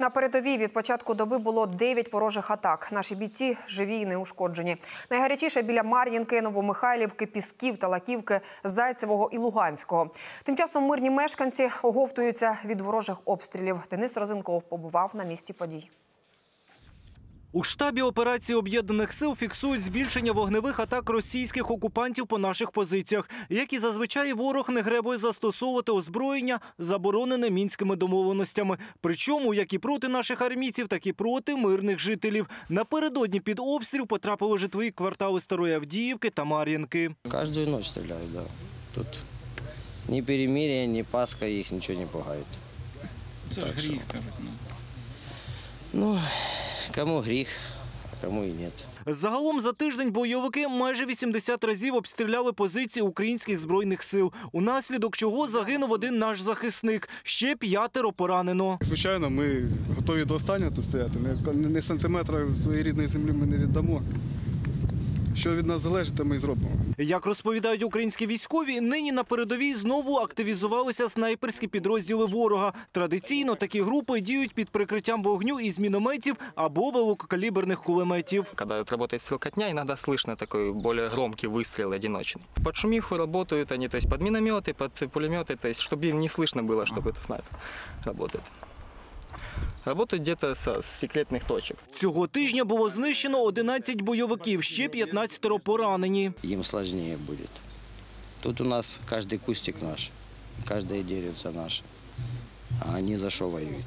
На передовій від початку доби було 9 ворожих атак. Наші бійці живі і неушкоджені. Найгарячіше біля Мар'їнки, Новомихайлівки, Пісків, Талаківки, Зайцевого і Луганського. Тим часом мирні мешканці оговтуються від ворожих обстрілів. Денис Розенков побував на місці подій. У штабі операції об'єднаних сил фіксують збільшення вогневих атак російських окупантів по наших позиціях. Як і зазвичай, ворог не гребує застосовувати озброєння, заборонене мінськими домовленостями. Причому як і проти наших армійців, так і проти мирних жителів. Напередодні під обстріл потрапили житлові квартали Старої Авдіївки та Мар'їнки. Каждую ночь стреляют, да. Тут ни перемирие, ни Пасха их ничего не пугает. Це ж Так гріх, кажуть. Ну. Кому гріх, а кому і ні. Загалом за тиждень бойовики майже 80 разів обстріляли позиції українських збройних сил, унаслідок чого загинув один наш захисник. Ще п'ятеро поранено. Звичайно, ми готові до останнього тут стояти. Не, не сантиметра своєї рідної землі ми не віддамо Що від нас залежить, те ми і зробимо. Як розповідають українські військові, нині на передовій знову активізувалися снайперські підрозділи ворога. Традиційно такі групи діють під прикриттям вогню із мінометів або великокаліберних кулеметів. Когда вот работает стрелкотня, иногда слышно такой более громкий выстрел одиночный. Под шумиху работают они, то есть под минометы, под пулеметы, то есть чтобы им не слышно было, чтобы это снайпер работает. Работают где-то со- с секретных точек. Цього тижня було знищено 11 бойовиків, ще 15 поранені. Им сложнее будет. Тут у нас каждый кустик наш, каждое деревце наше. А они за что воюют?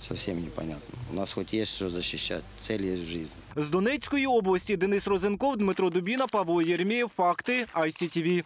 Совсем непонятно. У нас хоть есть что защищать, цель есть в жизни. З Донецької області Денис Розенков, Дмитро Дубіна, Павло Єрмєєв. Факти ICTV.